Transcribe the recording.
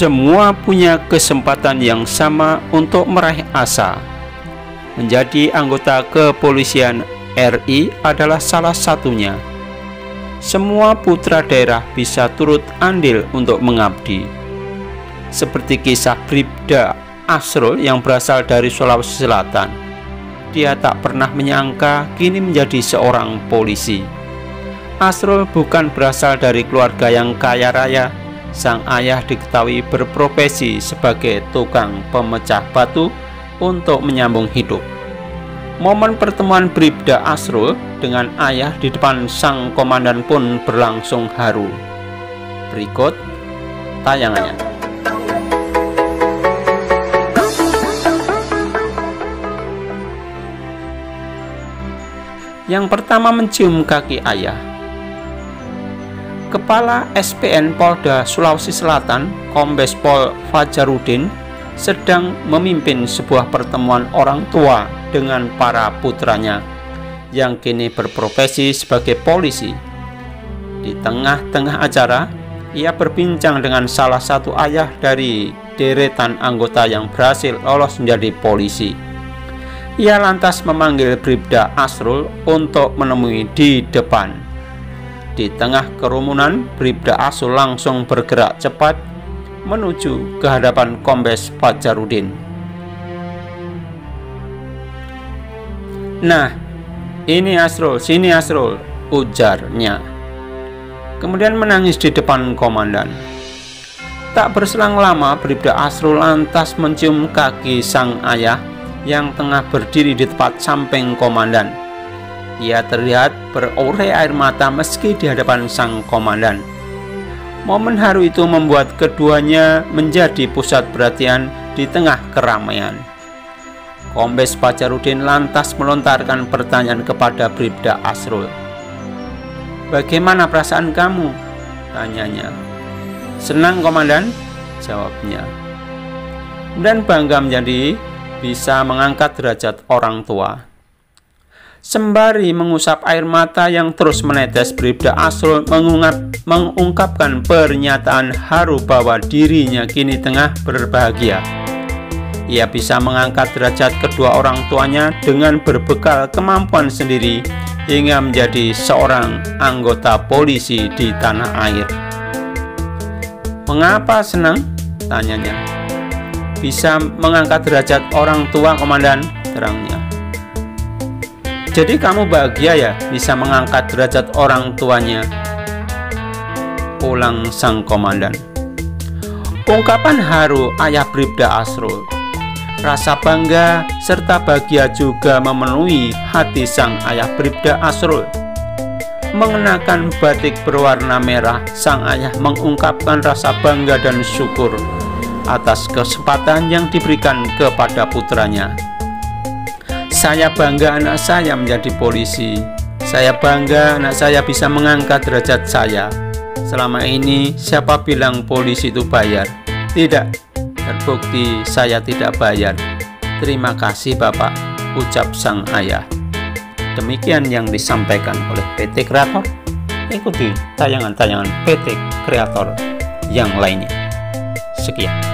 semua punya kesempatan yang sama untuk meraih asa. Menjadi anggota kepolisian RI adalah salah satunya. Semua putra daerah bisa turut andil untuk mengabdi. Seperti kisah Bribda Asrul yang berasal dari Sulawesi Selatan. Dia tak pernah menyangka kini menjadi seorang polisi. Asrul bukan berasal dari keluarga yang kaya raya, Sang ayah diketahui berprofesi sebagai tukang pemecah batu untuk menyambung hidup. Momen pertemuan Bribda Asrul dengan ayah di depan sang komandan pun berlangsung haru. Berikut tayangannya. Yang pertama mencium kaki ayah Kepala SPN Polda Sulawesi Selatan, Kombes Pol Fajarudin, sedang memimpin sebuah pertemuan orang tua dengan para putranya yang kini berprofesi sebagai polisi. Di tengah-tengah acara, ia berbincang dengan salah satu ayah dari deretan anggota yang berhasil lolos menjadi polisi. Ia lantas memanggil Bribda Asrul untuk menemui di depan di tengah kerumunan, Bribda Asul langsung bergerak cepat menuju ke hadapan Kombes Fajarudin. Nah, ini Asrul, sini Asrul, ujarnya. Kemudian menangis di depan komandan. Tak berselang lama, Bribda Asrul lantas mencium kaki sang ayah yang tengah berdiri di tempat samping komandan. Ia terlihat berorai air mata meski di hadapan sang komandan. Momen haru itu membuat keduanya menjadi pusat perhatian di tengah keramaian. Kombes Pacarudin lantas melontarkan pertanyaan kepada Bribda Asrul. Bagaimana perasaan kamu? Tanyanya. Senang komandan? Jawabnya. Dan bangga menjadi bisa mengangkat derajat orang tua. Sembari mengusap air mata yang terus menetes, Bribda Asrul mengungkap, mengungkapkan pernyataan haru bahwa dirinya kini tengah berbahagia. Ia bisa mengangkat derajat kedua orang tuanya dengan berbekal kemampuan sendiri hingga menjadi seorang anggota polisi di tanah air. Mengapa senang? Tanyanya. Bisa mengangkat derajat orang tua komandan, terangnya. Jadi kamu bahagia ya bisa mengangkat derajat orang tuanya. Ulang sang komandan. Ungkapan haru ayah Bribda Asrul. Rasa bangga serta bahagia juga memenuhi hati sang ayah Bribda Asrul. Mengenakan batik berwarna merah, sang ayah mengungkapkan rasa bangga dan syukur atas kesempatan yang diberikan kepada putranya. Saya bangga anak saya menjadi polisi. Saya bangga anak saya bisa mengangkat derajat saya. Selama ini siapa bilang polisi itu bayar? Tidak, terbukti saya tidak bayar. Terima kasih Bapak, ucap sang ayah. Demikian yang disampaikan oleh PT Kreator. Ikuti tayangan-tayangan PT Kreator yang lainnya. Sekian.